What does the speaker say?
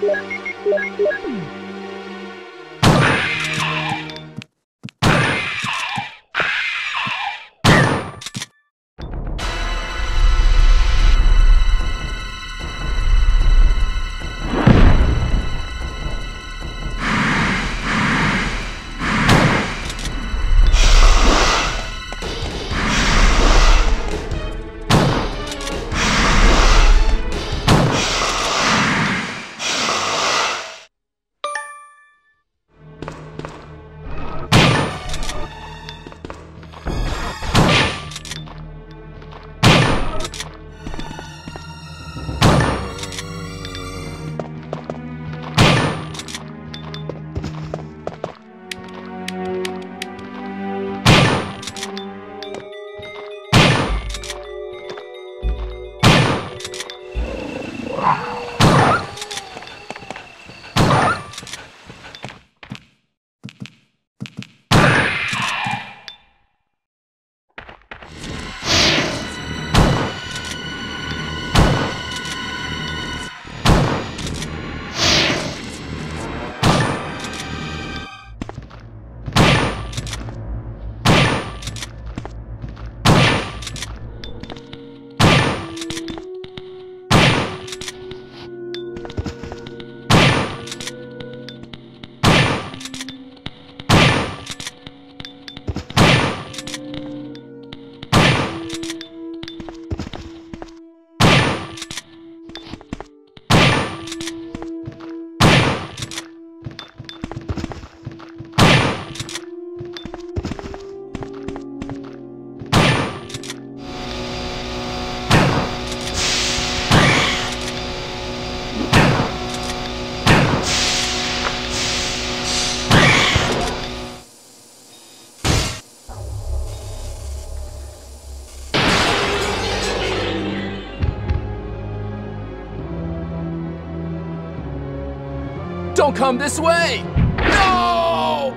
Thank you. Don't come this way! No!